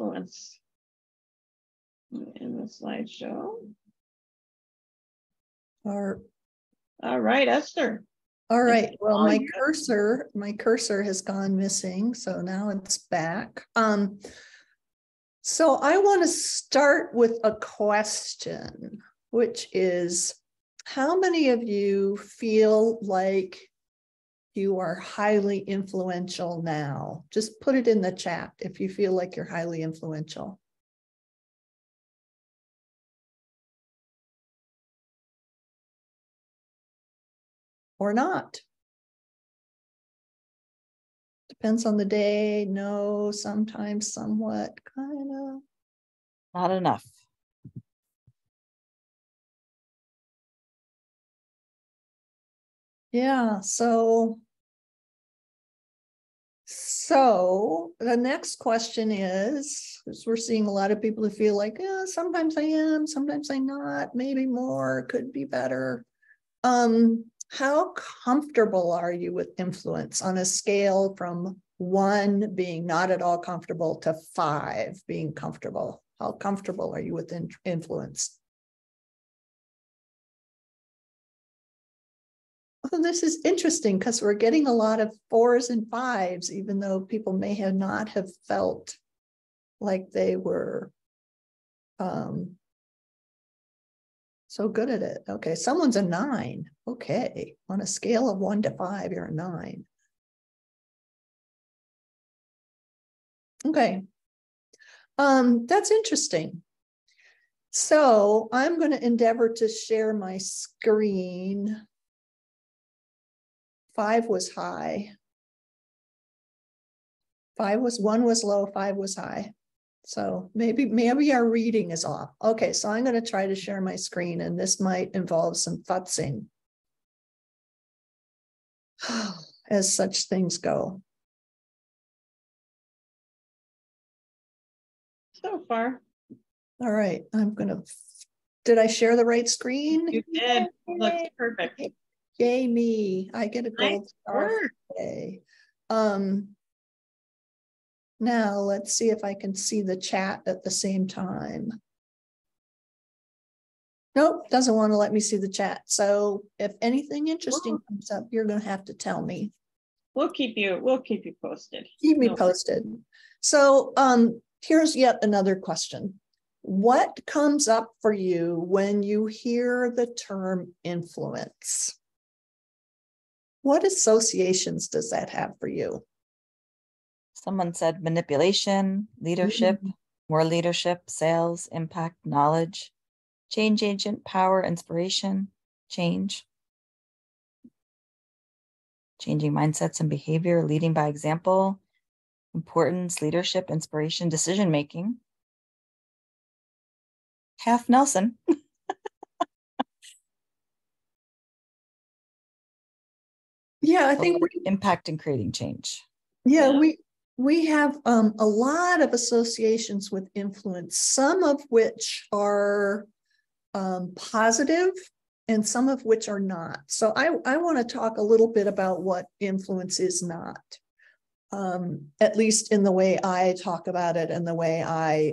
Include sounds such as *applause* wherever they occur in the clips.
influence in the slideshow. Or, All right, Esther. all right, well, my cursor, my cursor has gone missing, so now it's back. Um, so I want to start with a question, which is, how many of you feel like you are highly influential now? Just put it in the chat if you feel like you're highly influential. or not. Depends on the day, no, sometimes somewhat, kind of. Not enough. Yeah, so. So the next question is, because we're seeing a lot of people who feel like, yeah, sometimes I am, sometimes I'm not, maybe more, could be better. Um, how comfortable are you with influence on a scale from one being not at all comfortable to five being comfortable? How comfortable are you with in- influence? Oh, this is interesting because we're getting a lot of fours and fives, even though people may have not have felt like they were um, so good at it. Okay, someone's a nine. Okay, on a scale of one to five, you're a nine. Okay, um, that's interesting. So I'm going to endeavor to share my screen. Five was high. Five was one was low, five was high. So maybe maybe our reading is off. Okay, so I'm going to try to share my screen, and this might involve some futzing, *sighs* as such things go. So far, All right, I'm going to. Did I share the right screen? you did. Looks perfect. Yay me! I get a gold Nice star. today. Um. Now let's see if I can see the chat at the same time. Nope, doesn't want to let me see the chat. So if anything interesting Whoa. comes up, you're gonna have to tell me. We'll keep you, we'll keep you posted. Keep me No. posted. So um, here's yet another question. What comes up for you when you hear the term influence? What associations does that have for you? Someone said manipulation, leadership, mm. more leadership, sales, impact, knowledge, change agent, power, inspiration, change. Changing mindsets and behavior, leading by example, importance, leadership, inspiration, decision making. Half Nelson. *laughs* Yeah, I think, we- impact and creating change. yeah, Yeah. we, we have um, a lot of associations with influence, some of which are um, positive and some of which are not. So I, I want to talk a little bit about what influence is not. Um, at least in the way I talk about it and the way I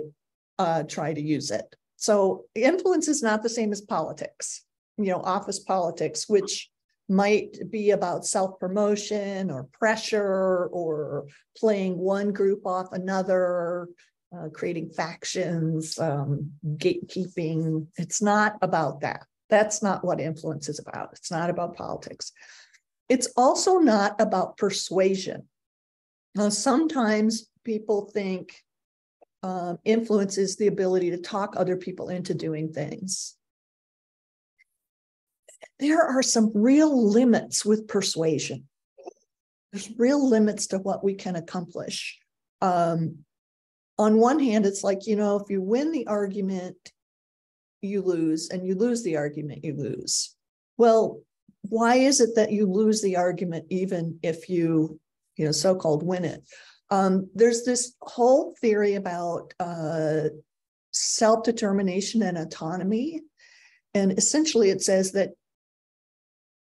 uh, try to use it. So influence is not the same as politics, you know, office politics, which might be about self promotion or pressure or playing one group off another, uh, creating factions, um, gatekeeping. It's not about that. That's not what influence is about. It's not about politics. It's also not about persuasion. Now, sometimes people think um, influence is the ability to talk other people into doing things. There are some real limits with persuasion. There's real limits to what we can accomplish. Um, on one hand, it's like, you know, if you win the argument, you lose, and you lose the argument, you lose. Well, why is it that you lose the argument even if you, you know, so-called win it? Um, there's this whole theory about uh, self-determination and autonomy. And essentially it says that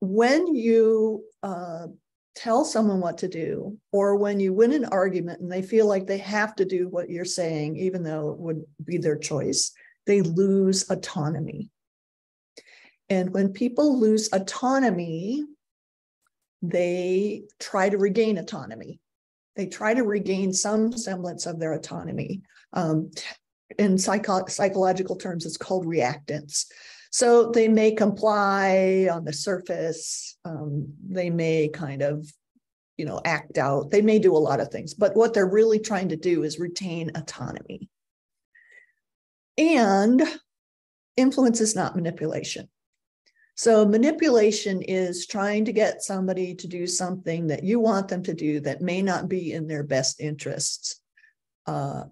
when you uh, tell someone what to do, or when you win an argument and they feel like they have to do what you're saying, even though it would be their choice, they lose autonomy. And when people lose autonomy, they try to regain autonomy. They try to regain some semblance of their autonomy. Um, in psycho- psychological terms, it's called reactance. So they may comply on the surface. Um, they may kind of, you know, act out. They may do a lot of things, but what they're really trying to do is retain autonomy. And influence is not manipulation. So manipulation is trying to get somebody to do something that you want them to do that may not be in their best interests. Uh,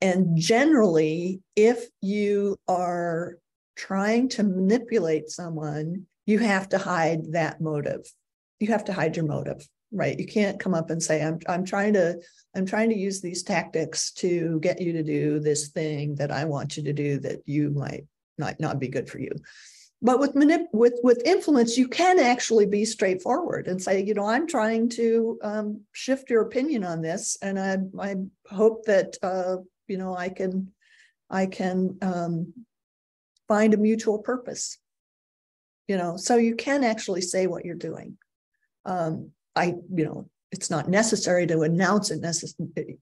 and generally, if you are trying to manipulate someone, you have to hide that motive. You have to hide your motive, right? You can't come up and say, I'm, I'm trying to, I'm trying to use these tactics to get you to do this thing that I want you to do that you might not, not be good for you. But with manip- with with influence, you can actually be straightforward and say, you know, I'm trying to um, shift your opinion on this, and I I hope that uh, you know I can I can um, find a mutual purpose. You know, so you can actually say what you're doing. Um, I you know, it's not necessary to announce it necessarily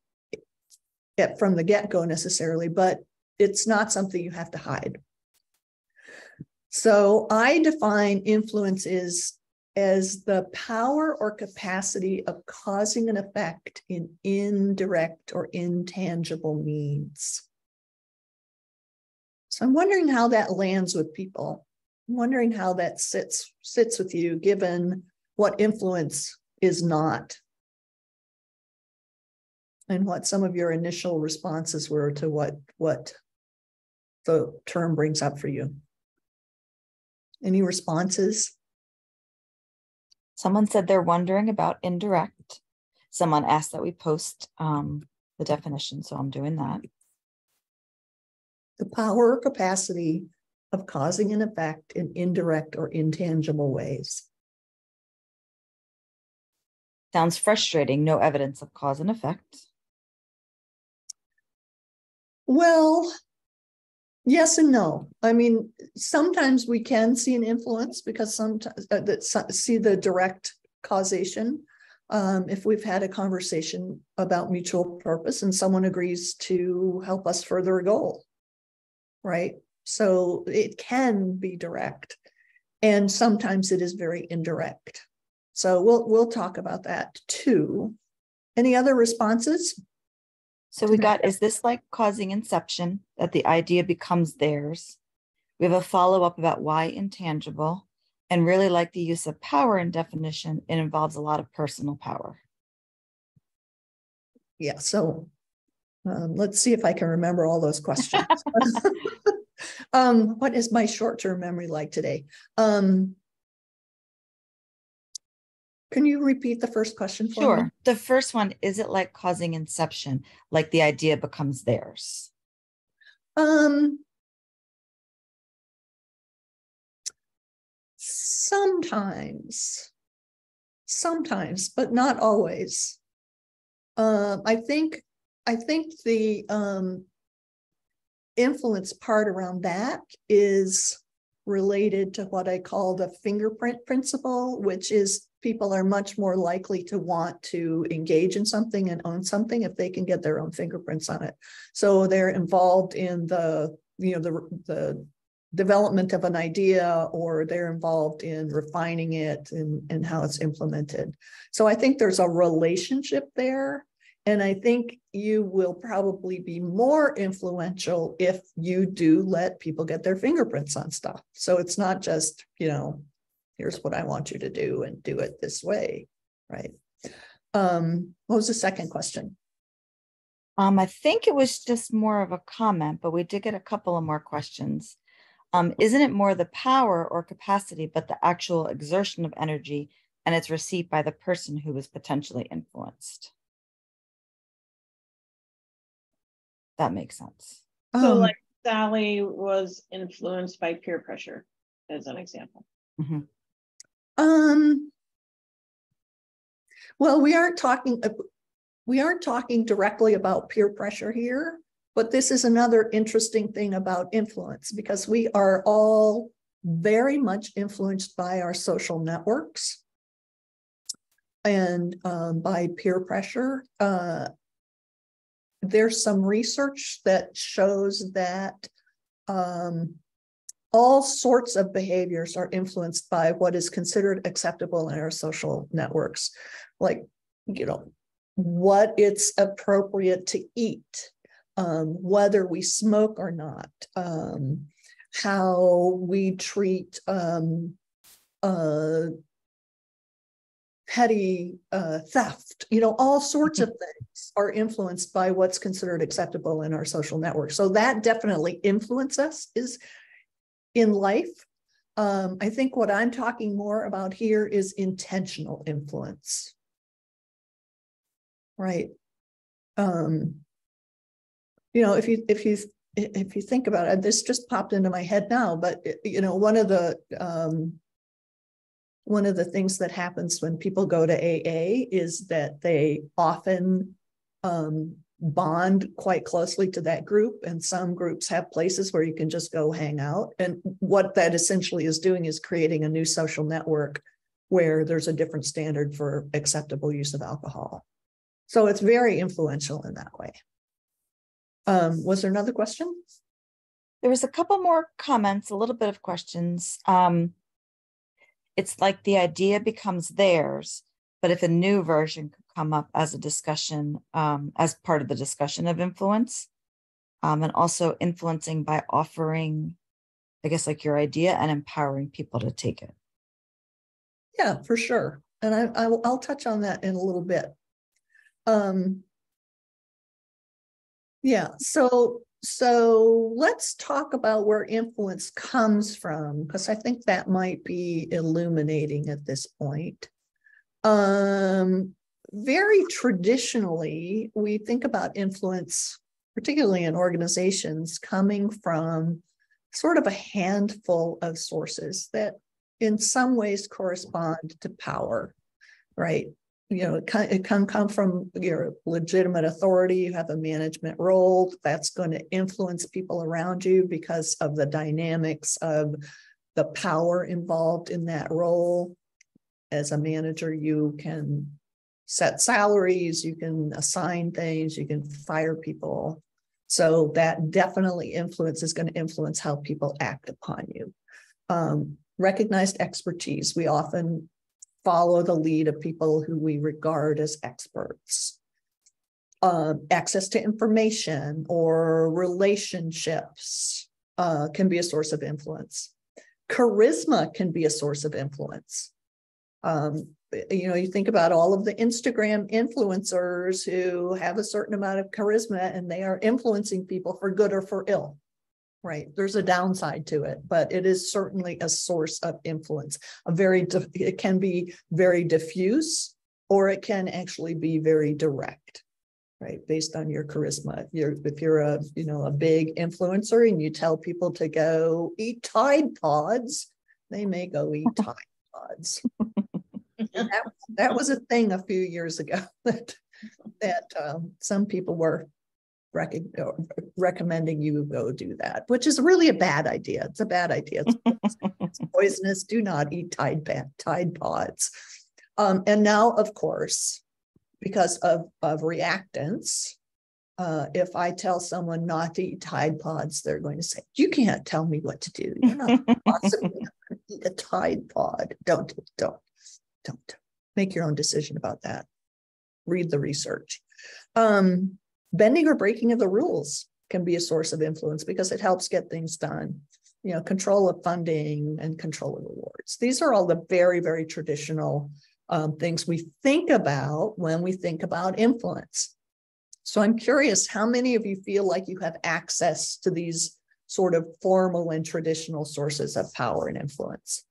from the get go necessarily, but it's not something you have to hide. So I define influence as the power or capacity of causing an effect in indirect or intangible means. So I'm wondering how that lands with people. I'm wondering how that sits sits with you given what influence is not and what some of your initial responses were to what what the term brings up for you. Any responses? Someone said they're wondering about indirect. Someone asked that we post um, the definition, so I'm doing that. The power or capacity of causing an effect in indirect or intangible ways. Sounds frustrating. No evidence of cause and effect. Well, yes and no. I mean, sometimes we can see an influence because sometimes uh, that see the direct causation. Um, if we've had a conversation about mutual purpose and someone agrees to help us further a goal, right? So it can be direct, and sometimes it is very indirect. So we'll we'll talk about that too. Any other responses? So we got, is this like causing inception that the idea becomes theirs? We have a follow up about why intangible and really like the use of power in definition. It involves a lot of personal power. Yeah. So um, let's see if I can remember all those questions. *laughs* um, what is my short term memory like today? Um, can you repeat the first question for sure. me? The first one is it like causing inception, like the idea becomes theirs? Um, sometimes, sometimes, but not always. Um, I think, I think the um, influence part around that is related to what I call the fingerprint principle, which is people are much more likely to want to engage in something and own something if they can get their own fingerprints on it. So they're involved in the, you know, the, the development of an idea or they're involved in refining it and, and how it's implemented. So I think there's a relationship there. And I think you will probably be more influential if you do let people get their fingerprints on stuff. So it's not just, you know, here's what I want you to do and do it this way, right? Um, what was the second question? Um, I think it was just more of a comment, but we did get a couple of more questions. Um, isn't it more the power or capacity, but the actual exertion of energy and its receipt by the person who was potentially influenced? That makes sense. So Um, like Sally was influenced by peer pressure, as an example. Mhm. Um, Well, we aren't talking, uh, we aren't talking directly about peer pressure here, but this is another interesting thing about influence because we are all very much influenced by our social networks and um, by peer pressure. Uh, there's some research that shows that um, all sorts of behaviors are influenced by what is considered acceptable in our social networks, like, you know, what it's appropriate to eat, um, whether we smoke or not, um, how we treat um, uh, petty uh, theft, you know, all sorts of things are influenced by what's considered acceptable in our social network. So that definitely influences us is in life. Um, I think what I'm talking more about here is intentional influence. Right. Um, you know, if you if you if you think about it, this just popped into my head now, but you know, one of the um, one of the things that happens when people go to AA is that they often um, bond quite closely to that group. And some groups have places where you can just go hang out. And what that essentially is doing is creating a new social network where there's a different standard for acceptable use of alcohol. So it's very influential in that way. Um, was there another question? There was a couple more comments, a little bit of questions. Um, it's like the idea becomes theirs, but if a new version could come up as a discussion, um, as part of the discussion of influence, um, and also influencing by offering, I guess, like your idea and empowering people to take it. Yeah, for sure. And I, I will, I'll touch on that in a little bit. Um, yeah, so so let's talk about where influence comes from, because I think that might be illuminating at this point. Um, very traditionally, we think about influence, particularly in organizations, coming from sort of a handful of sources that in some ways correspond to power, right? You know, it can, it can come from your legitimate authority. You have a management role that's going to influence people around you because of the dynamics of the power involved in that role. As a manager, you can set salaries, you can assign things, you can fire people. So that definitely influence is going to influence how people act upon you. Um, recognized expertise. We often follow the lead of people who we regard as experts. Uh, access to information or relationships uh, can be a source of influence. Charisma can be a source of influence. Um, you know, you think about all of the Instagram influencers who have a certain amount of charisma and they are influencing people for good or for ill right there's a downside to it but it is certainly a source of influence. A very it can be very diffuse or it can actually be very direct right based on your charisma. You're if you're a you know a big influencer and you tell people to go eat tide pods they may go eat *laughs* tide pods. That, that was a thing a few years ago *laughs* that that um, some people were rec- recommending you go do that, which is really a bad idea. It's a bad idea. It's, it's *laughs* poisonous. Do not eat Tide, tide Pods. Um, and now, of course, because of, of reactance, uh, if I tell someone not to eat Tide Pods, they're going to say, "You can't tell me what to do. You're not possibly *laughs* going to eat a Tide Pod. Don't, don't, don't make your own decision about that. Read the research." Um, bending or breaking of the rules can be a source of influence because it helps get things done. You know control of funding and control of awards these are all the very very traditional um, things we think about when we think about influence. So i'm curious how many of you feel like you have access to these sort of formal and traditional sources of power and influence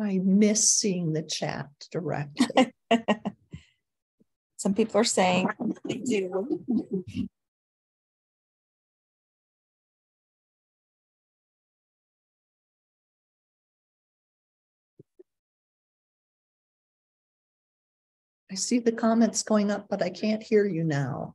I miss seeing the chat directly. *laughs* Some people are saying they do. I see the comments going up, but I can't hear you now.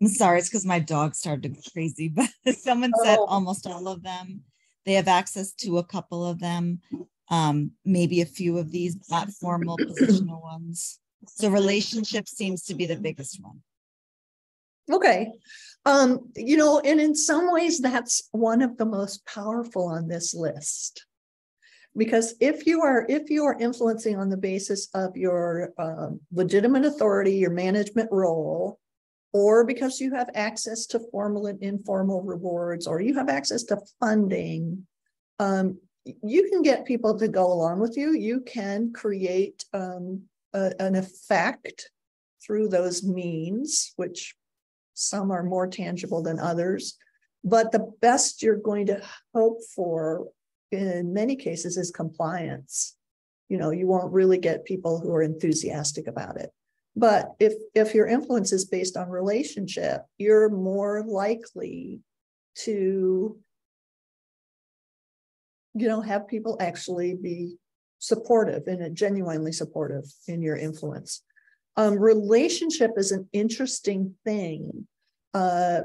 I'm sorry, it's because my dog started to go crazy, *laughs* but someone oh. said almost all of them. They have access to a couple of them, um, maybe a few of these, not formal positional ones. So relationship seems to be the biggest one. Okay, um, you know, and in some ways, that's one of the most powerful on this list. Because if you are, if you are influencing on the basis of your um, legitimate authority, your management role, or because you have access to formal and informal rewards, or you have access to funding, um, you can get people to go along with you. You can create um, a- an effect through those means, which some are more tangible than others. But the best you're going to hope for in many cases is compliance. You know, you won't really get people who are enthusiastic about it. But if if your influence is based on relationship, you're more likely to you know have people actually be supportive and genuinely supportive in your influence. Um, relationship is an interesting thing uh,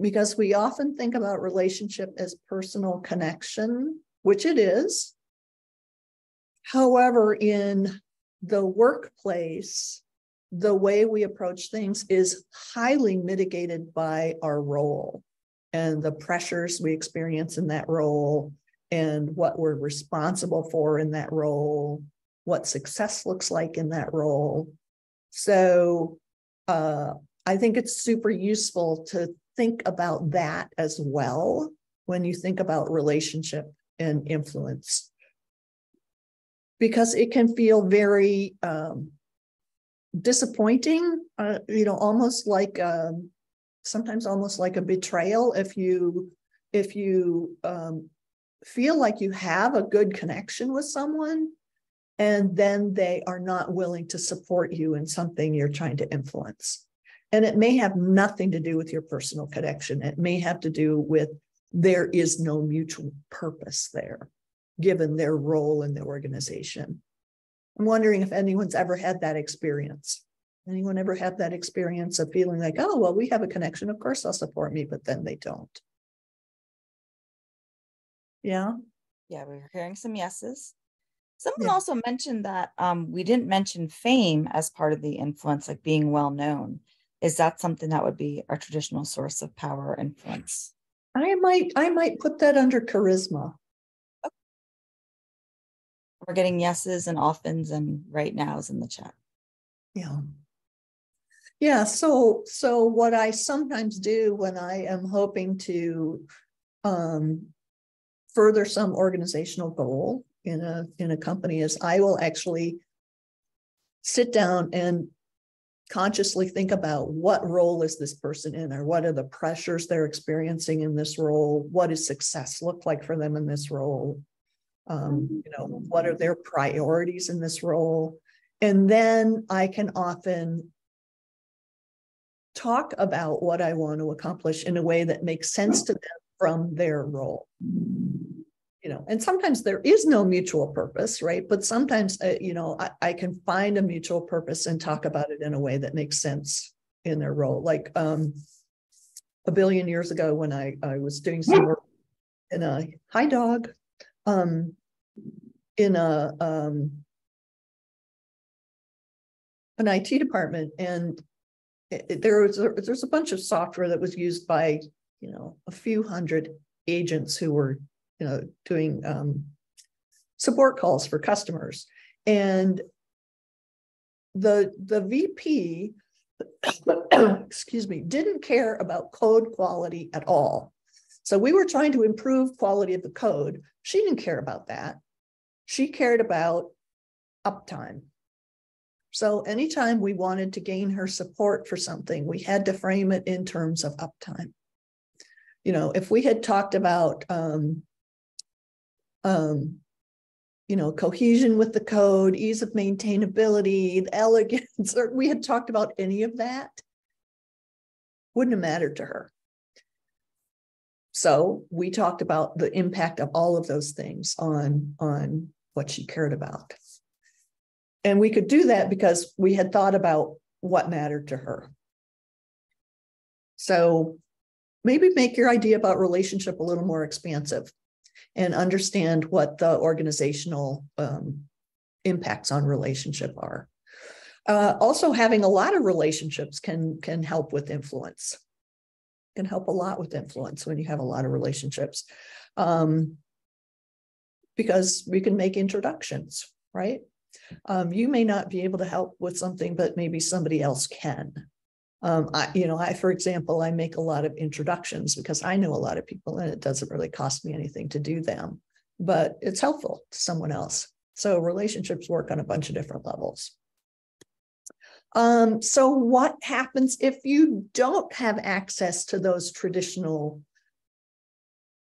because we often think about relationship as personal connection, which it is. However, in the workplace, the way we approach things is highly mitigated by our role and the pressures we experience in that role and what we're responsible for in that role, what success looks like in that role. So uh, I think it's super useful to think about that as well when you think about relationship and influence. Because it can feel very um, disappointing, uh, you know, almost like um, sometimes almost like a betrayal if you if you um, feel like you have a good connection with someone and then they are not willing to support you in something you're trying to influence. And it may have nothing to do with your personal connection. It may have to do with there is no mutual purpose there, given their role in the organization. I'm wondering if anyone's ever had that experience. Anyone ever had that experience of feeling like, oh, well, we have a connection. Of course, they'll support me, but then they don't. Yeah. Yeah, we were hearing some yeses. Someone Yeah. also mentioned that um, we didn't mention fame as part of the influence, like being well known. Is that something that would be a traditional source of power or influence? I might, I might put that under charisma. We're getting yeses and offens and right nows in the chat. Yeah. Yeah, so so what I sometimes do when I am hoping to um further some organizational goal in a in a company is I will actually sit down and consciously think about what role is this person in or what are the pressures they're experiencing in this role what does success look like for them in this role um, you know what are their priorities in this role? And then i can often talk about what i want to accomplish in a way that makes sense to them from their role. You know and sometimes there is no mutual purpose right? But sometimes uh, you know I, I can find a mutual purpose and talk about it in a way that makes sense in their role. Like um a billion years ago when i i was doing some work in a hi dog um in a um an IT department and it, there was there's a bunch of software that was used by you know a few hundred agents who were you know doing um support calls for customers. And the the VP *coughs* excuse me didn't care about code quality at all so we were trying to improve quality of the code she didn't care about that she cared about uptime so anytime we wanted to gain her support for something, we had to frame it in terms of uptime. You know, if we had talked about, um, um, you know, cohesion with the code, ease of maintainability, elegance, *laughs* or we had talked about any of that, wouldn't have mattered to her. So we talked about the impact of all of those things on, on what she cared about. and we could do that because we had thought about what mattered to her. So maybe make your idea about relationship a little more expansive and understand what the organizational um, impacts on relationship are. Uh, also, having a lot of relationships can can help with influence. Can help a lot with influence when you have a lot of relationships, um, because we can make introductions, right? Um, you may not be able to help with something, but maybe somebody else can. Um, I, you know, I, for example, I make a lot of introductions because I know a lot of people and it doesn't really cost me anything to do them, but it's helpful to someone else. So relationships work on a bunch of different levels. Um, so what happens if you don't have access to those traditional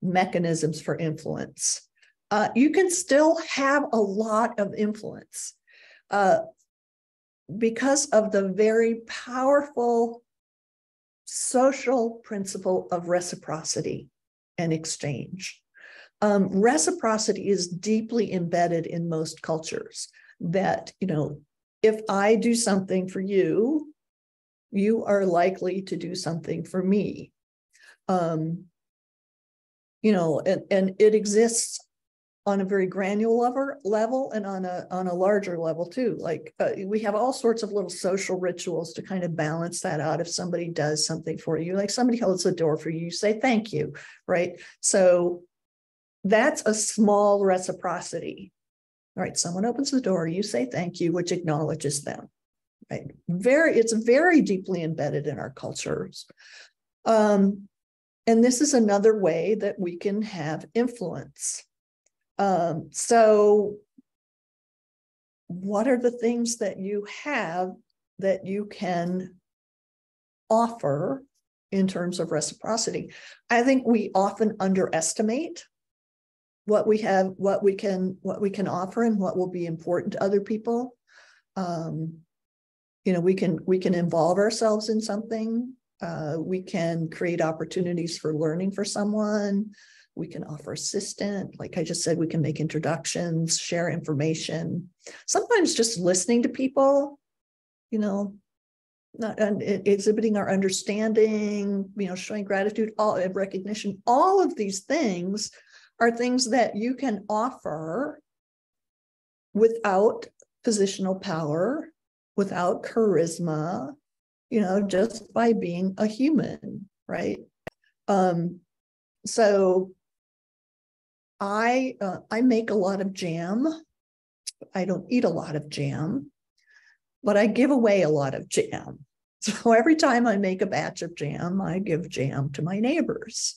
mechanisms for influence? Uh, you can still have a lot of influence. Uh, because of the very powerful social principle of reciprocity and exchange. Um, reciprocity is deeply embedded in most cultures that, you know, if I do something for you, you are likely to do something for me. Um, you know, and, and it exists on a very granular level and on a on a larger level too. Like uh, we have all sorts of little social rituals to kind of balance that out. If somebody does something for you like somebody holds the door for you you say thank you right? So that's a small reciprocity all right someone opens the door you say thank you which acknowledges them. Right very it's very deeply embedded in our cultures. Um and this is another way that we can have influence. Um, so, what are the things that you have that you can offer in terms of reciprocity? I think we often underestimate what we have, what we can, what we can offer, and what will be important to other people. Um, you know, we can we can involve ourselves in something. Uh, we can create opportunities for learning for someone we can offer assistance. Like I just said, we can make introductions, share information. Sometimes just listening to people, you know, not and exhibiting our understanding, you know, showing gratitude, all recognition, all of these things are things that you can offer without positional power, without charisma, you know, just by being a human, right? Um, so I uh, I make a lot of jam. I don't eat a lot of jam, but I give away a lot of jam. *laughs* So every time I make a batch of jam, I give jam to my neighbors.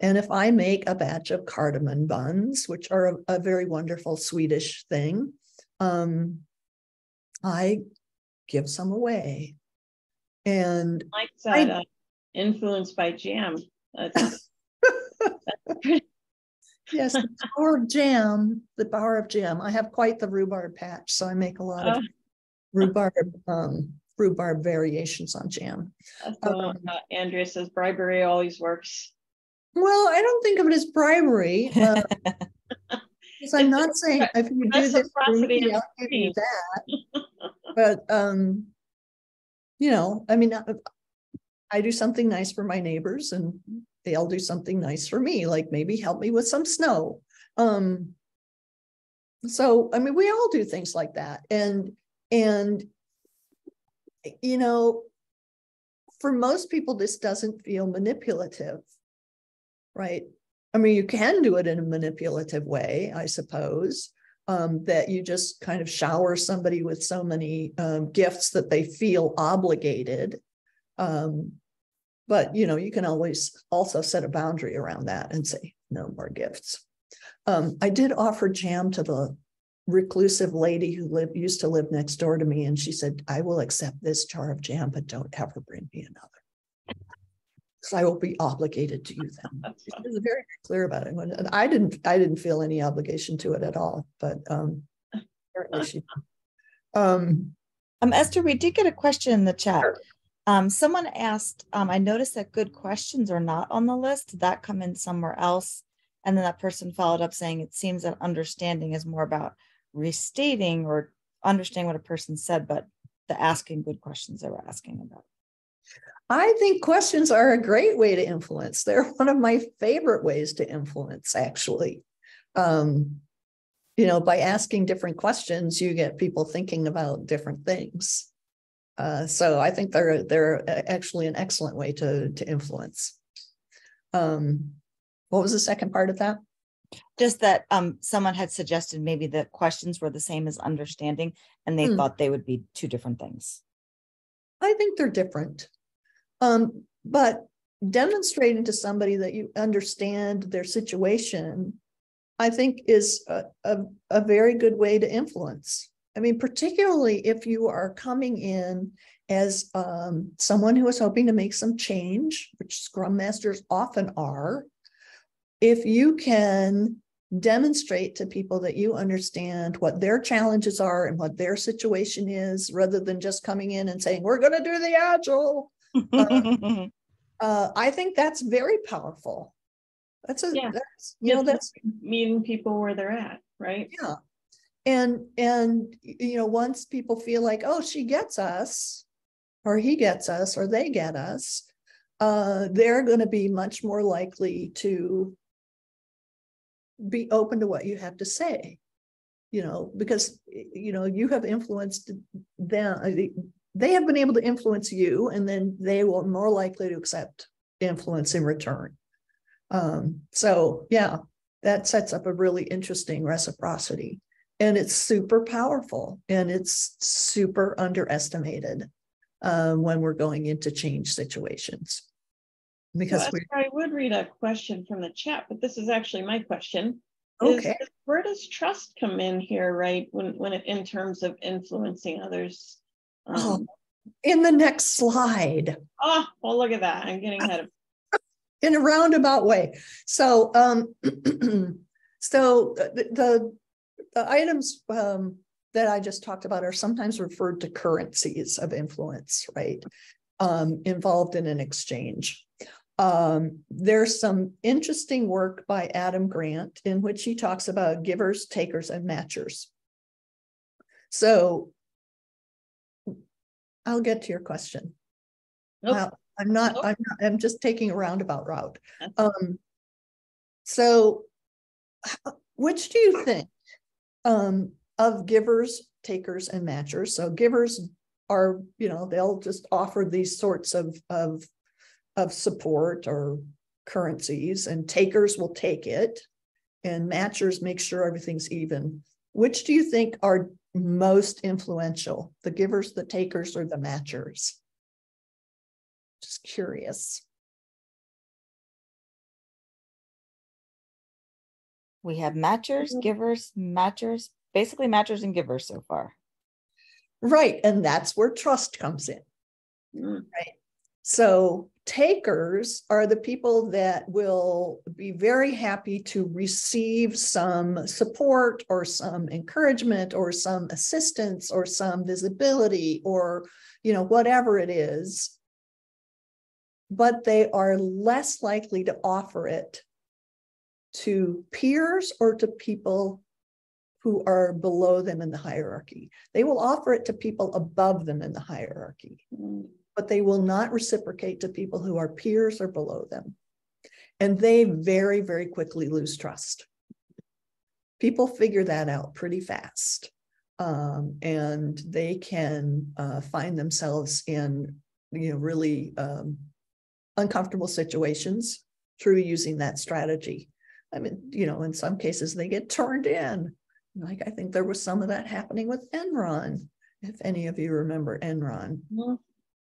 And if I make a batch of cardamom buns, which are a, a very wonderful Swedish thing, um, I give some away. And like that, I, uh, influenced by jam. That's, that's *laughs* pretty Yes, the power of jam, the power of jam. I have quite the rhubarb patch, so I make a lot of oh. rhubarb um, rhubarb variations on jam. So, um, uh, Andrea says bribery always works. Well, I don't think of it as bribery. *laughs* Uh, I'm not saying if you do this for me, I'll give you that. *laughs* but um, you know, I mean, I, I do something nice for my neighbors, and they'll do something nice for me, like maybe help me with some snow. Um, so I mean, we all do things like that, and and you know, for most people, this doesn't feel manipulative, right? I mean, you can do it in a manipulative way, I suppose. Um, that you just kind of shower somebody with so many um, gifts that they feel obligated um, but you know, you can always also set a boundary around that and say no more gifts. Um, I did offer jam to the reclusive lady who lived used to live next door to me, and she said, "I will accept this jar of jam, but don't ever bring me another." Because I will be obligated to you then. *laughs* She was very clear about it. And I didn't, I didn't feel any obligation to it at all. But um, apparently she. *laughs* Um, um, Esther, we did get a question in the chat. Sure. Um, someone asked, um, I noticed that good questions are not on the list. Did that come in somewhere else? And then that person followed up saying, it seems that understanding is more about restating or understanding what a person said, but the asking good questions they were asking about. I think questions are a great way to influence. They're *laughs* one of my favorite ways to influence, actually. Um, you know, by asking different questions, you get people thinking about different things. Uh, so I think they're they're actually an excellent way to to influence. Um, what was the second part of that? Just that um someone had suggested maybe the questions were the same as understanding and they Hmm. thought they would be two different things. I think they're different. Um, but demonstrating to somebody that you understand their situation, I think is a, a, a very good way to influence. I mean, particularly if you are coming in as um, someone who is hoping to make some change, which Scrum Masters often are. If you can demonstrate to people that you understand what their challenges are and what their situation is, rather than just coming in and saying, we're going to do the agile. *laughs* Uh, I think that's very powerful. That's a, Yeah. that's, you know, that's, Meeting people where they're at, right? yeah. And, and, you know, once people feel like, oh, she gets us, or he gets us, or they get us, uh, they're gonna be much more likely to be open to what you have to say. You know, because, you know, you have influenced them, uh, the- they have been able to influence you, and then they will more likely to accept influence in return. Um, so, yeah, that sets up a really interesting reciprocity. And it's super powerful and it's super underestimated um, when we're going into change situations. Because we, I would read a question from the chat, but this is actually my question. okay, is Where does trust come in here, right? When, when it, in terms of influencing others? Oh. Um, in the next slide, Oh, well, look at that. I'm getting ahead of, *laughs* in a roundabout way. So, um, *clears throat* so the, the, the items, um, that I just talked about are sometimes referred to currencies of influence, right? Um, involved in an exchange. Um, there's some interesting work by Adam Grant in which he talks about givers, takers, and matchers. So I'll get to your question. Nope. Well, I'm not, Nope. I'm not, I'm just taking a roundabout route. Um, so which do you think um, of givers, takers, and matchers? So givers are, you know, they'll just offer these sorts of, of, of support or currencies, and takers will take it. And matchers make sure everything's even. Which do you think are most influential, the givers, the takers, or the matchers? Just curious. We have matchers, Mm-hmm. givers, matchers, basically matchers and givers so far. Right, and that's where trust comes in. Mm, So takers are the people that will be very happy to receive some support or some encouragement or some assistance or some visibility or, you know, whatever it is. But they are less likely to offer it to peers or to people who are below them in the hierarchy. They will offer it to people above them in the hierarchy mm, but they will not reciprocate to people who are peers or below them. And they very, very quickly lose trust. People figure that out pretty fast. Um, and they can uh, find themselves in, you know, really um, uncomfortable situations through using that strategy. I mean, you know, in some cases they get turned in. Like I think there was some of that happening with Enron. If any of you remember Enron, mm.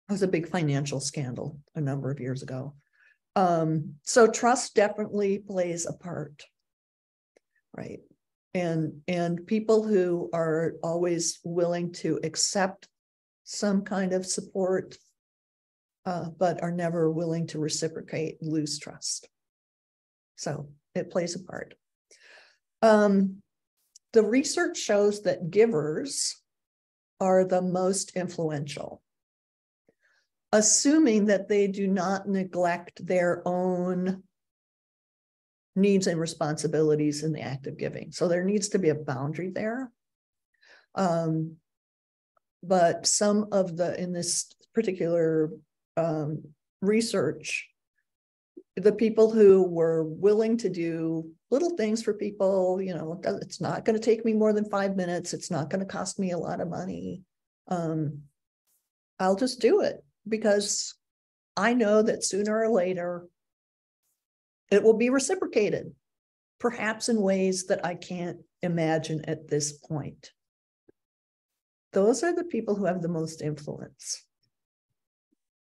It was a big financial scandal a number of years ago. Um, so trust definitely plays a part. Right. And and people who are always willing to accept some kind of support, uh, but are never willing to reciprocate lose trust. So it plays a part. Um, the research shows that givers are the most influential assuming that they do not neglect their own needs and responsibilities in the act of giving. So there needs to be a boundary there. Um, but some of the, in this particular um, research, the people who were willing to do little things for people, you know, it's not going to take me more than five minutes. It's not going to cost me a lot of money. Um, I'll just do it because I know that sooner or later it will be reciprocated, perhaps in ways that I can't imagine at this point. Those are the people who have the most influence.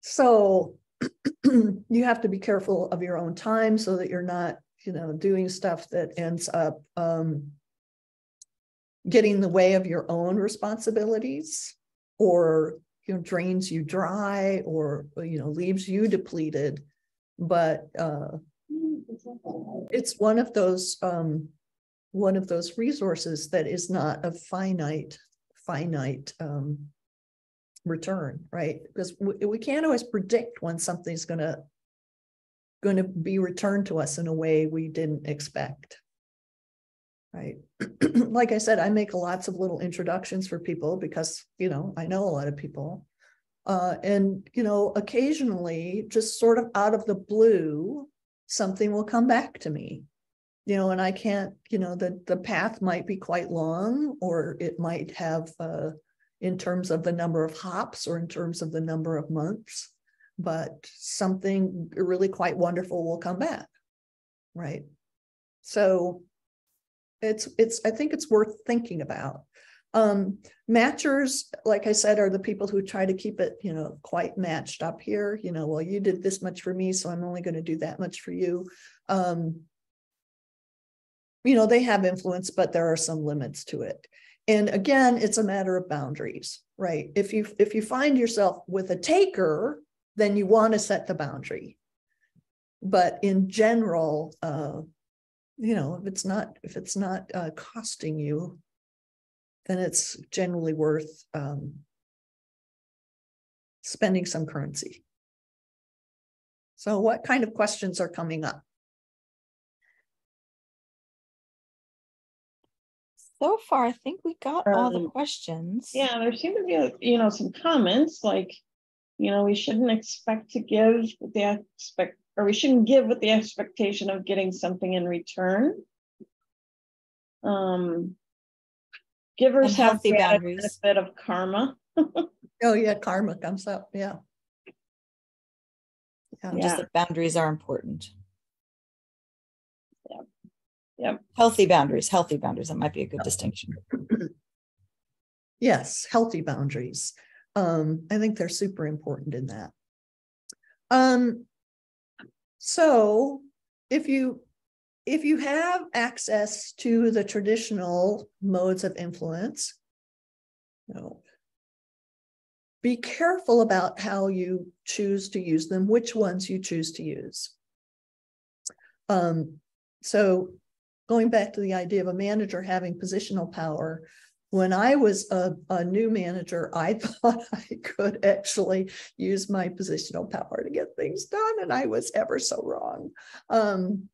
So *clears throat* you have to be careful of your own time so that you're not, you know, doing stuff that ends up um, getting in the way of your own responsibilities or you know drains you dry or you know leaves you depleted but uh, it's one of those um, one of those resources that is not a finite finite um, return, right? Because we, we can't always predict when something's gonna going to be returned to us in a way we didn't expect. Right. *clears throat* like I said, I make lots of little introductions for people because, you know, I know a lot of people. Uh, and, you know, occasionally, just sort of out of the blue, something will come back to me. You know, and I can't, you know, the, the path might be quite long or it might have uh, in terms of the number of hops or in terms of the number of months, but something really quite wonderful will come back. Right. So it's it's I think it's worth thinking about. Um, matchers, like I said, are the people who try to keep it, you know, quite matched up here. You know, well, you did this much for me, so I'm only going to do that much for you. Um, you know, they have influence, but there are some limits to it. And again, it's a matter of boundaries, right? If you if you find yourself with a taker, then you want to set the boundary. But in general, uh, you know, if it's not if it's not uh, costing you, then it's generally worth um, spending some currency. So, what kind of questions are coming up? So far, I think we got all the Um, questions. Yeah, there seem to be, you know, some comments like, you know, we shouldn't expect to give with the expect, or we shouldn't give with the expectation of getting something in return. Um, givers have the boundaries. benefit of karma. *laughs* Oh, yeah, karma comes up. Yeah. And Yeah. Just that boundaries are important. Yeah. Yep. Healthy boundaries, healthy boundaries. That might be a good distinction. Yes, healthy boundaries. Um, I think they're super important in that. Um, so if you if you have access to the traditional modes of influence, you know, be careful about how you choose to use them, which ones you choose to use. Um, so going back to the idea of a manager having positional power, when I was a, a new manager, I *laughs* thought I could actually use my positional power to get things done, and I was ever so wrong. Um,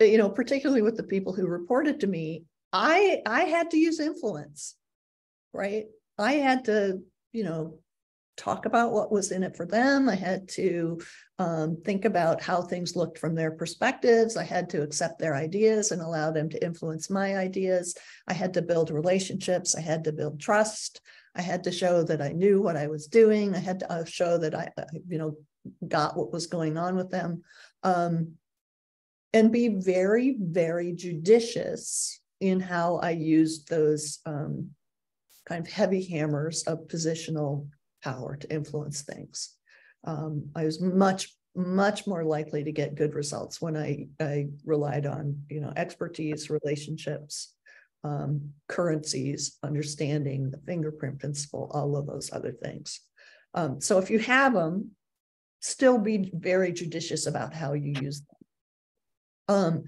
you know, particularly with the people who reported to me, I I had to use influence, right? I had to, you know, talk about what was in it for them. I had to um, think about how things looked from their perspectives. I had to accept their ideas and allow them to influence my ideas. I had to build relationships. I had to build trust. I had to show that I knew what I was doing. I had to uh, show that I, uh, you know, got what was going on with them. Um, and be very, very judicious in how I used those um, kind of heavy hammers of positional power to influence things. Um, I was much, much more likely to get good results when I, I relied on, you know, expertise, relationships, um, currencies, understanding the fingerprint principle, all of those other things. Um, so if you have them, still be very judicious about how you use them. Um,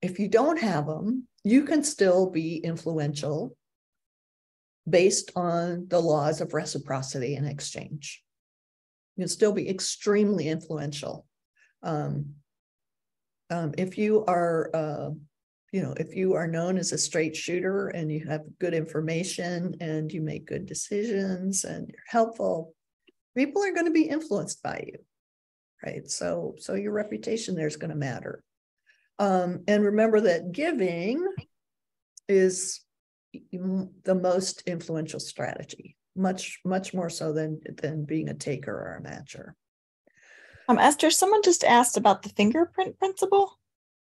if you don't have them, you can still be influential based on the laws of reciprocity and exchange. You can still be extremely influential. Um, um, if you are uh, you know, if you are known as a straight shooter and you have good information and you make good decisions and you're helpful, people are going to be influenced by you. Right. So, so your reputation there is going to matter. Um, and remember that giving is the most influential strategy, much, much more so than, than being a taker or a matcher. Um, Esther, someone just asked about the fingerprint principle.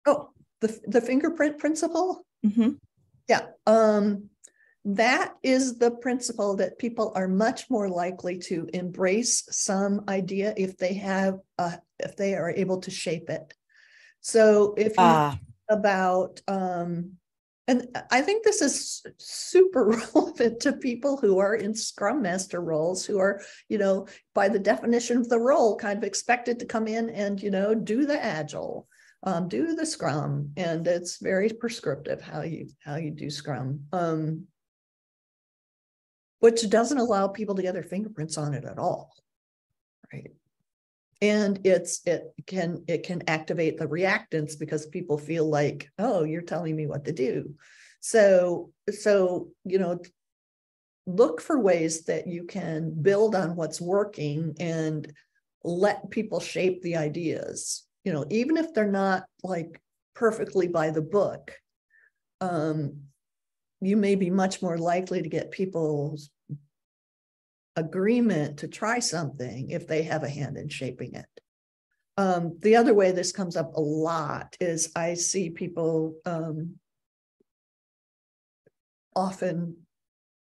Oh, the, the fingerprint principle? Mm-hmm. Yeah. Um, that is the principle that people are much more likely to embrace some idea if they have uh, if they are able to shape it so if you uh. about um, and I think this is super *laughs* relevant to people who are in Scrum Master roles, who are, you know, by the definition of the role, kind of expected to come in and, you know, do the agile, um, do the Scrum, and it's very prescriptive how you how you do Scrum, um, which doesn't allow people to get their fingerprints on it at all, right? And it's it can it can activate the reactance because people feel like oh you're telling me what to do. So so you know look for ways that you can build on what's working and let people shape the ideas. You know even if they're not like perfectly by the book um you may be much more likely to get people's agreement to try something if they have a hand in shaping it. Um, the other way this comes up a lot is I see people um, often,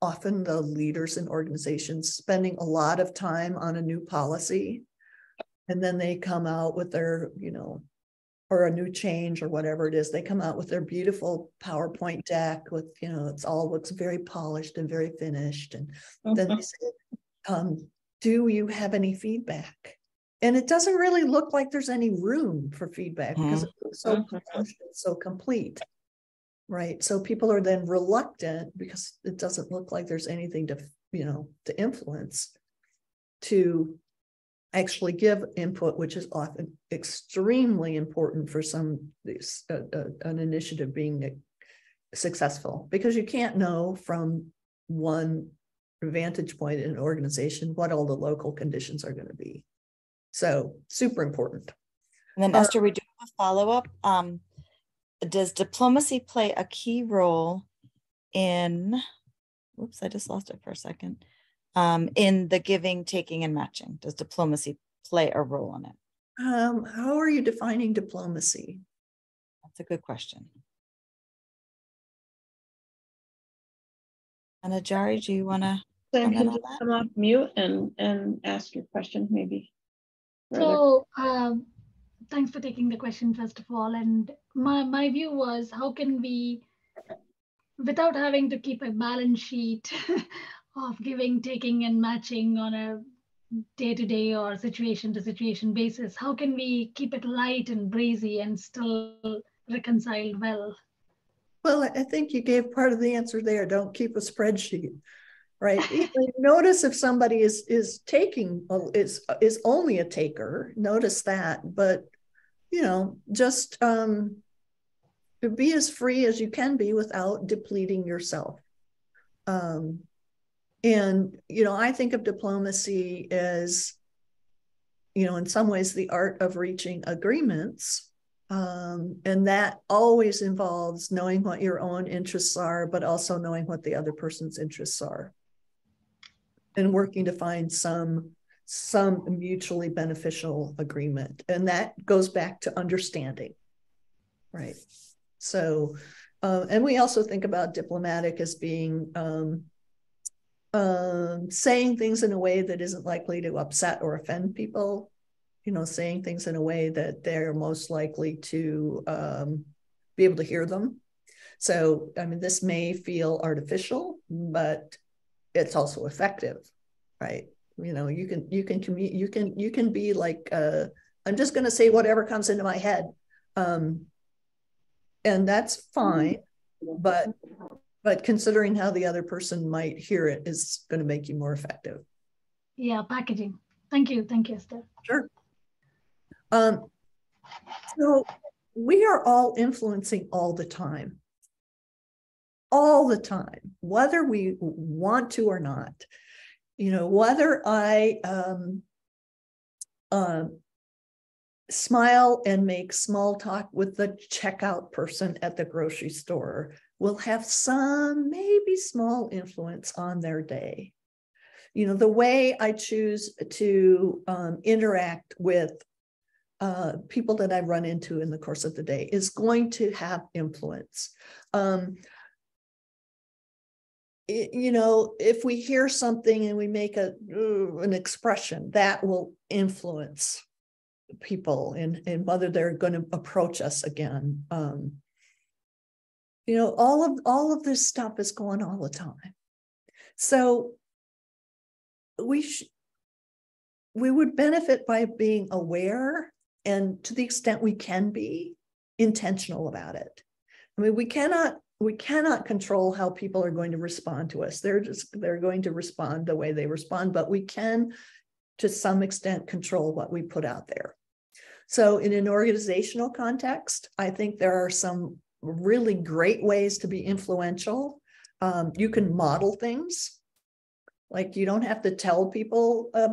often the leaders in organizations spending a lot of time on a new policy, and then they come out with their, you know, or a new change or whatever it is. They come out with their beautiful PowerPoint deck with, you know, it's all looks very polished and very finished, and mm-hmm. then they say, um, do you have any feedback? And it doesn't really look like there's any room for feedback mm-hmm. because it's so mm-hmm. so complete. Right. So people are then reluctant because it doesn't look like there's anything to, you know, to influence to actually give input, which is often extremely important for some uh, uh, an initiative being successful because you can't know from one vantage point in an organization what all the local conditions are going to be. So super important. And then uh, Esther, we do have a follow up. Um, does diplomacy play a key role in? Whoops, I just lost it for a second. Um, in the giving, taking, and matching, does diplomacy play a role in it? Um, how are you defining diplomacy? That's a good question. And Ajari, do you want to Sam, can you come off mute and, and ask your question maybe? So, um, thanks for taking the question first of all. And my, my view was how can we, without having to keep a balance sheet *laughs* of giving, taking, and matching on a day to day or situation to situation basis, how can we keep it light and breezy and still reconcile well? Well, I think you gave part of the answer there. Don't keep a spreadsheet right? *laughs* Notice if somebody is is taking is is only a taker notice that but you know just um be as free as you can be without depleting yourself. Um and you know i think of diplomacy as you know in some ways the art of reaching agreements um, and that always involves knowing what your own interests are, but also knowing what the other person's interests are and working to find some some mutually beneficial agreement. And that goes back to understanding right? So uh, and we also think about diplomatic as being um, um, saying things in a way that isn't likely to upset or offend people you know saying things in a way that they're most likely to um, be able to hear them. So i mean this may feel artificial but it's also effective right? You know you can you can commute you can you can be like uh i'm just going to say whatever comes into my head. Um and that's fine but but considering how the other person might hear it is going to make you more effective. Yeah packaging. Thank you thank you esther. Sure. Um so we are all influencing all the time. All the time, whether we want to or not. You know, whether I um, uh, smile and make small talk with the checkout person at the grocery store will have some maybe small influence on their day. You know, the way I choose to um, interact with uh, people that I run into in the course of the day is going to have influence. Um, you know, if we hear something and we make a an expression, that will influence people and, and whether they're going to approach us again. Um, you know, all of all of this stuff is going all the time. So we sh- we would benefit by being aware and to the extent we can be intentional about it i mean we cannot we cannot control how people are going to respond to us. They're just they're going to respond the way they respond but we can to some extent control what we put out there. So in an organizational context i think there are some really great ways to be influential. Um, you can model things. Like you don't have to tell people uh,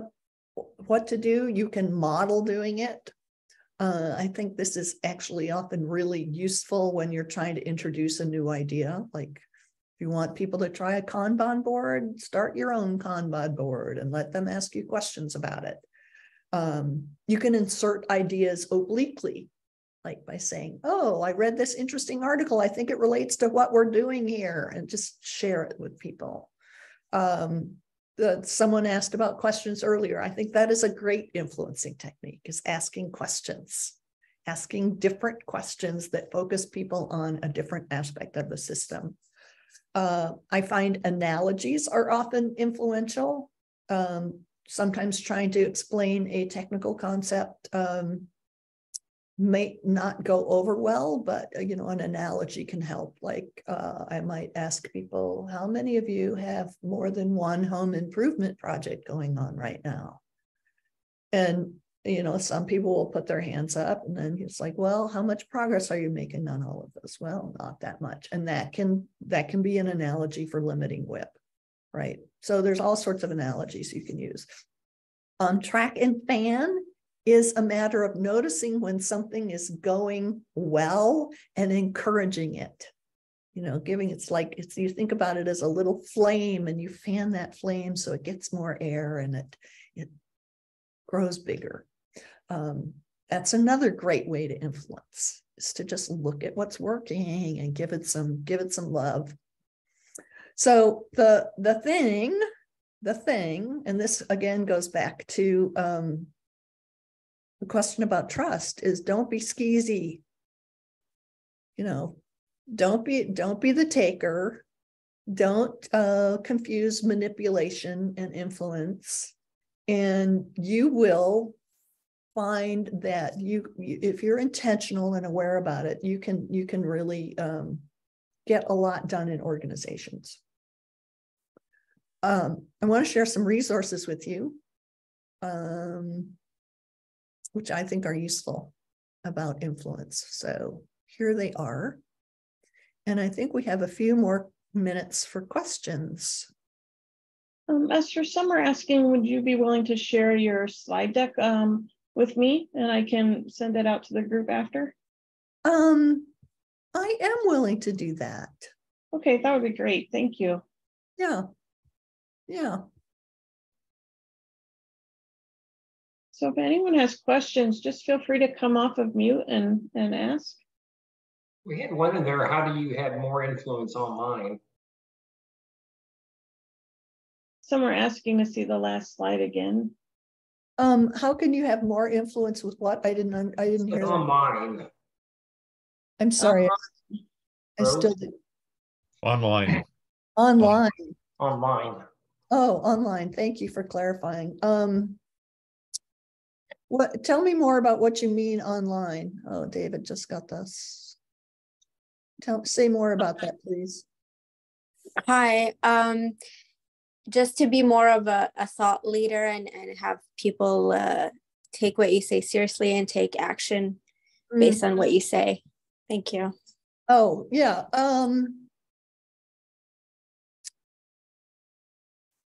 what to do. You can model doing it uh, I think this is actually often really useful when you're trying to introduce a new idea. Like if you want people to try a Kanban board, start your own Kanban board and let them ask you questions about it. Um, you can insert ideas obliquely, like by saying, Oh, I read this interesting article. I think it relates to what we're doing here, and just share it with people. Um, someone asked about questions earlier. I think that is a great influencing technique is asking questions, asking different questions that focus people on a different aspect of the system. Uh, I find analogies are often influential. Um, sometimes trying to explain a technical concept um, may not go over well, but uh, you know, an analogy can help. Like uh, I might ask people, how many of you have more than one home improvement project going on right now? And you know, some people will put their hands up and then it's like, well, how much progress are you making on all of this? Well, not that much. And that can that can be an analogy for limiting WIP, right? So there's all sorts of analogies you can use. On track and fan, is a matter of noticing when something is going well and encouraging it. You know, giving it's like it's you think about it as a little flame and you fan that flame so it gets more air and it it grows bigger. Um, that's another great way to influence is to just look at what's working and give it some give it some love. So the the thing, the thing, and this again goes back to um, the question about trust is don't be skeezy. You know, don't be don't be the taker. Don't uh, confuse manipulation and influence, and you will find that you if you're intentional and aware about it, you can you can really um, get a lot done in organizations. Um, I want to share some resources with you. Um, which I think are useful about influence. So here they are. And I think we have a few more minutes for questions. Um, Esther, some are asking, would you be willing to share your slide deck um, with me and I can send it out to the group after? Um, I am willing to do that. Okay, that would be great. Thank you. Yeah. Yeah. So if anyone has questions, just feel free to come off of mute and, and ask. We had one in there, how do you have more influence online? Some are asking to see the last slide again. Um, how can you have more influence with what? I didn't, I didn't hear that. Online. I'm sorry. I Rose? still did. Online. Online. Online. Oh, online. Thank you for clarifying. Um, what, tell me more about what you mean online. Oh, David just got this. Tell, say more about that, please. Hi. Um, just to be more of a, a thought leader and, and have people uh, take what you say seriously and take action based on what you say. Thank you. Oh, yeah. Um,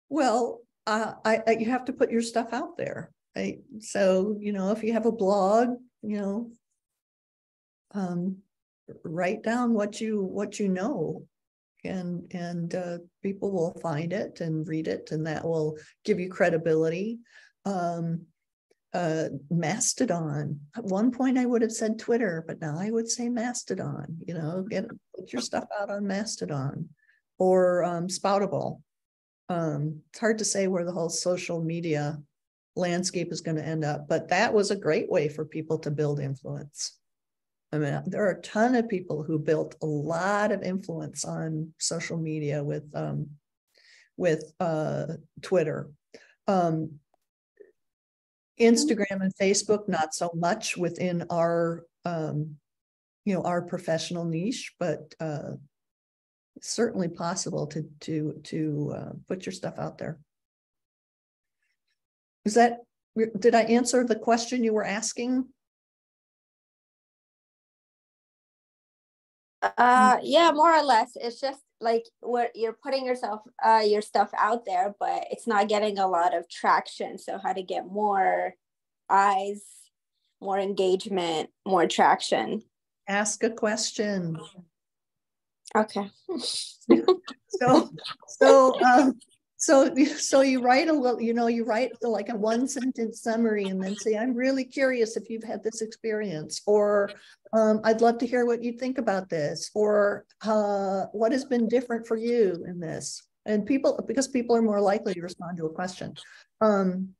well, uh, I, I, you have to put your stuff out there. So, you know, if you have a blog, you know, um, write down what you what you know and and uh, people will find it and read it and that will give you credibility. Um, uh, mastodon. At one point i would have said twitter but now i would say mastodon you know get put your stuff out on mastodon or um, Spoutible. Um, it's hard to say where the whole social media landscape is going to end up but that was a great way for people to build influence I mean, there are a ton of people who built a lot of influence on social media with um, with uh, Twitter. Um, Instagram and Facebook, not so much within our, um, you know, our professional niche, but uh, certainly possible to to to uh, put your stuff out there. Is that did I answer the question you were asking? Uh, yeah, more or less. It's just like what you're putting yourself, uh, your stuff out there, but it's not getting a lot of traction. So how to get more eyes, more engagement, more traction. Ask a question. Okay. so, so, um, so, *laughs* so you write a little, you know, you write like a one sentence summary and then say, I'm really curious if you've had this experience, or um, I'd love to hear what you think about this, or uh, what has been different for you in this. And people, because people are more likely to respond to a question. Um,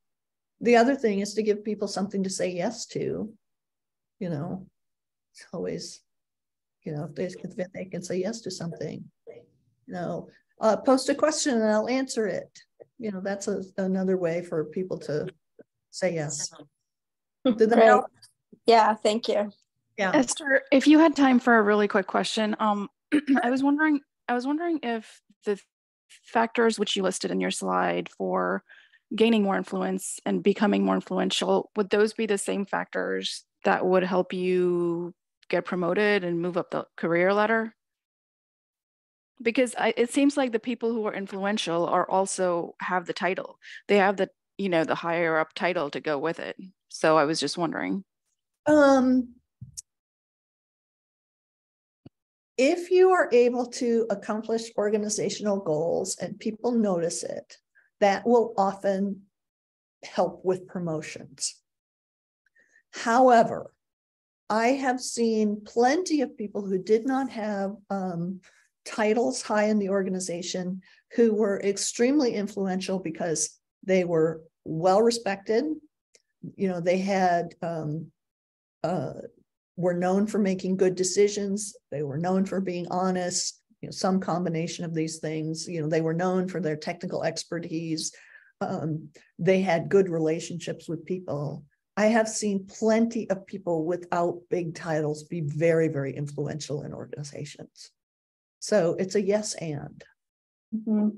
the other thing is to give people something to say yes to. You know, it's always, you know, if they, if they can say yes to something, you know, uh, post a question and I'll answer it. You know, that's a, another way for people to say yes. *laughs* Did that help? Yeah, thank you. Yeah. Esther, if you had time for a really quick question, um, *clears throat* I was wondering, I was wondering if the factors which you listed in your slide for gaining more influence and becoming more influential, would those be the same factors that would help you get promoted and move up the career ladder? Because I, it seems like the people who are influential are also have the title. They have the you know the higher up title to go with it. So i was just wondering. Um if you are able to accomplish organizational goals and people notice it that will often help with promotions. However i have seen plenty of people who did not have um, titles high in the organization who were extremely influential because they were well respected. You know, they had um, uh, were known for making good decisions. They were known for being honest. You know, some combination of these things. You know, they were known for their technical expertise. Um, they had good relationships with people. I have seen plenty of people without big titles be very, very influential in organizations. So it's a yes and. Mm-hmm.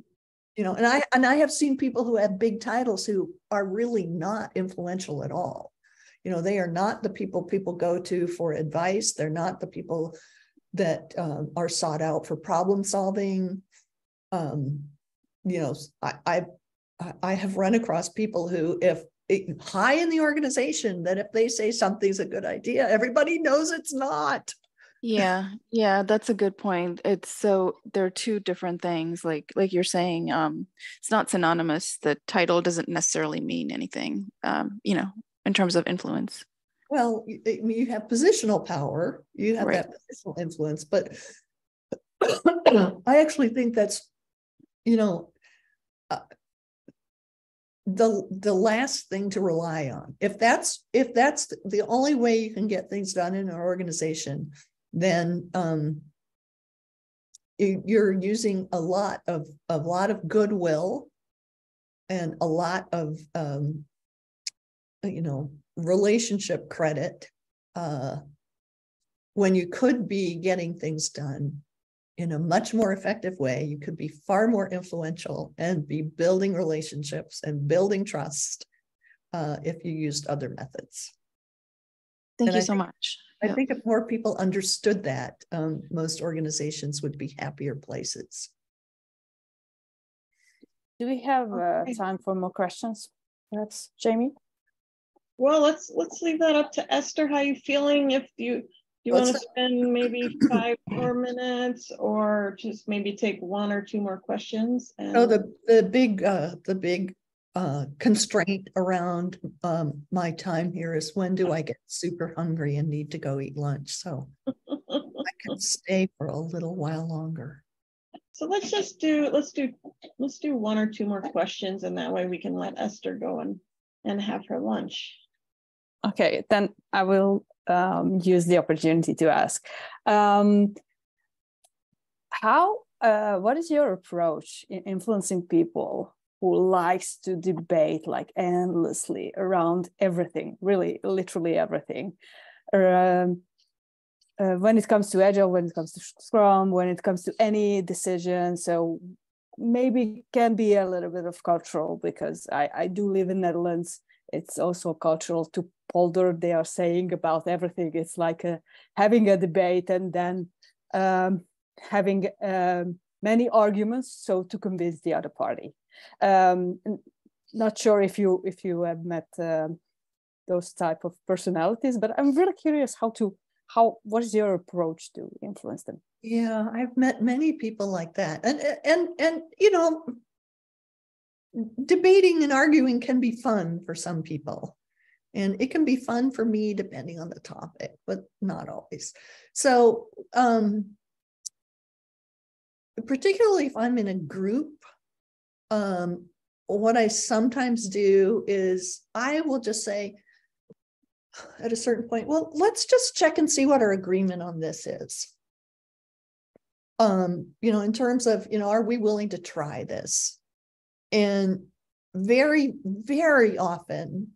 You know, and I and I have seen people who have big titles who are really not influential at all. You know, they are not the people people go to for advice. They're not the people that um, are sought out for problem solving. Um, you know, I, I I have run across people who, if high in the organization, that if they say something's a good idea, everybody knows it's not. Yeah, yeah, that's a good point. It's so there are two different things. Like like you're saying, um, it's not synonymous. The title doesn't necessarily mean anything. Um, you know, in terms of influence. Well, you, you have positional power. You have right. that positional influence, but *coughs* I actually think that's, you know, uh, the the last thing to rely on. If that's if that's the only way you can get things done in an organization then um, you're using a lot of a lot of goodwill and a lot of um, you know relationship credit uh, when you could be getting things done in a much more effective way. You could be far more influential and be building relationships and building trust uh, if you used other methods. Thank and you I so much I Yeah. think if more people understood that, um, most organizations would be happier places. Do we have uh, Okay. time for more questions? Perhaps, Jamie? Well, let's, let's leave that up to Esther. How you feeling? If you, you want to spend maybe five more minutes or just maybe take one or two more questions? Oh, the, the big, uh, the big, uh, constraint around, um, my time here is when do I get super hungry and need to go eat lunch? So I *laughs* can stay for a little while longer. So let's just do, let's do, let's do one or two more questions and that way we can let Esther go and, and have her lunch. Okay, then I will um, use the opportunity to ask. Um, how, uh, what is your approach in influencing people who likes to debate like endlessly around everything, really, literally everything? Um, uh, when it comes to agile, when it comes to Scrum, when it comes to any decision, so maybe can be a little bit of cultural because I, I do live in Netherlands. It's also cultural to polder they are saying about everything. It's like a, having a debate and then um, having um, many arguments so to convince the other party. Um, not sure if you if you have met um those type of personalities, but I'm really curious how to how what is your approach to influence them? Yeah, I've met many people like that. And and and you know debating and arguing can be fun for some people. And it can be fun for me depending on the topic, but not always. So um particularly if I'm in a group, um what I sometimes do is I will just say at a certain point, well, let's just check and see what our agreement on this is um, you know, in terms of, you know, are we willing to try this? And very, very often,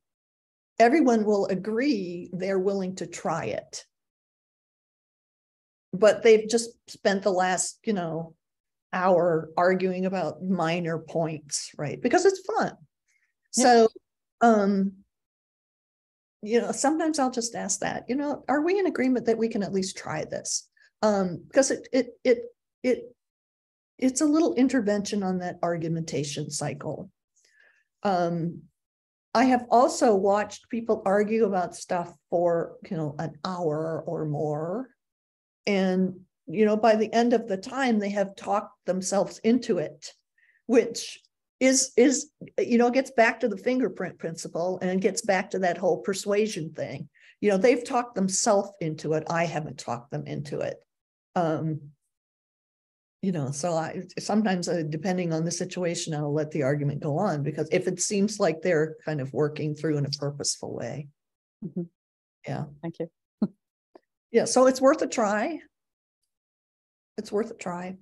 everyone will agree they're willing to try it. But they've just spent the last, you know, hour arguing about minor points, right? Because it's fun. Yeah. So, um, you know, sometimes I'll just ask that, you know, are we in agreement that we can at least try this? um because it it it it it's a little intervention on that argumentation cycle um i have also watched people argue about stuff for you know an hour or more and you know by the end of the time they have talked themselves into it which is is you know gets back to the fingerprint principle and gets back to that whole persuasion thing. You know they've talked themselves into it. I haven't talked them into it. Um you know so i sometimes uh, depending on the situation i'll let the argument go on because if it seems like they're kind of working through in a purposeful way. Mhm. yeah. Thank you. *laughs* yeah so it's worth a try it's worth a try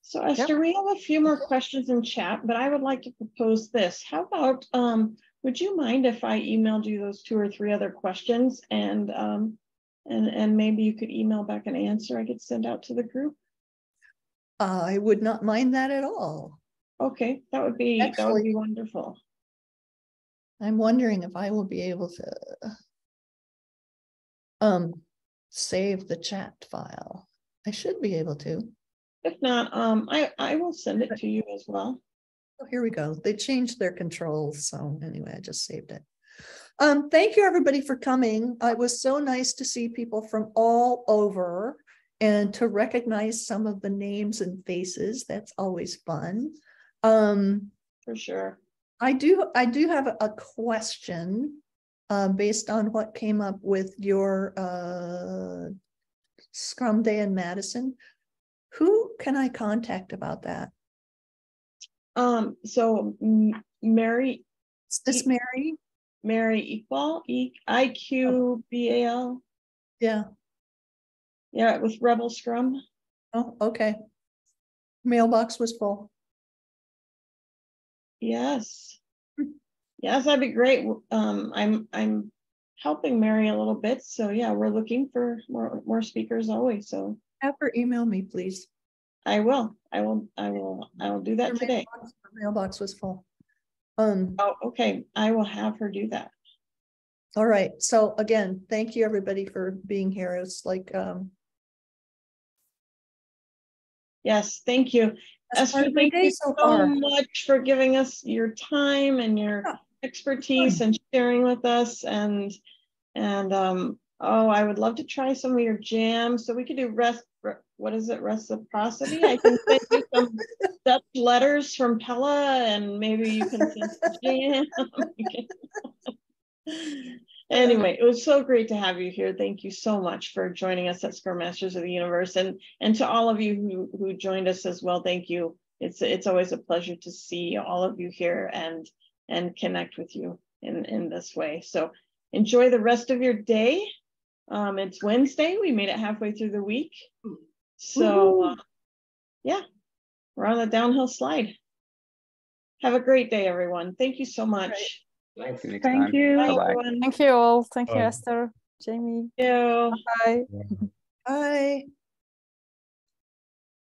So Esther, we have a few more questions in chat, but I would like to propose this. How about, um, would you mind if I emailed you those two or three other questions and, um, and, and maybe you could email back an answer I could send out to the group? i would not mind that at all Okay, that would be, that would be wonderful. i'm wondering if i will be able to um save the chat file i should be able to If not, um, I, I will send it to you as well. Oh, here we go. They changed their controls. So anyway, I just saved it. Um, thank you everybody for coming. It was so nice to see people from all over and to recognize some of the names and faces. That's always fun. Um, For sure. I do, I do have a- question uh, based on what came up with your uh, Scrum Day in Madison. Who can I contact about that? Um, so Mary, Is this Mary? Mary Iqbal, E, I Q B A L, Yeah. yeah, with Rebel Scrum. Oh, okay. Mailbox was full. Yes. Yes, that'd be great. Um, I'm, I'm helping Mary a little bit. So yeah, we're looking for more, more speakers always. So Have her email me, please. I will, I will, I will, I will do that Her today. mailbox- her Mailbox was full. Um, Oh, okay. I will have her do that. All right, so again, thank you everybody for being here. It's like, um, Yes, thank you. Esther, thank you so so much for giving us your time and your Yeah. Expertise and sharing with us and and um oh I would love to try some of your jams. So we could do rest what is it? Reciprocity? I can *laughs* send you some Dutch letters from Pella and maybe you can send some *laughs* jam. *laughs* Anyway it was so great to have you here. Thank you so much for joining us at Scrum Masters of the Universe. And and to all of you who who joined us as well thank you. It's it's always a pleasure to see all of you here. And and connect with you in in this way so enjoy the rest of your day um it's wednesday we made it halfway through the week so uh, yeah we're on the downhill slide have a great day everyone thank you so much Thanks. See you Thank you. Bye, Bye-bye. Thank you all. Thank you, Bye. Esther, Jamie. Thank you. Bye. Bye.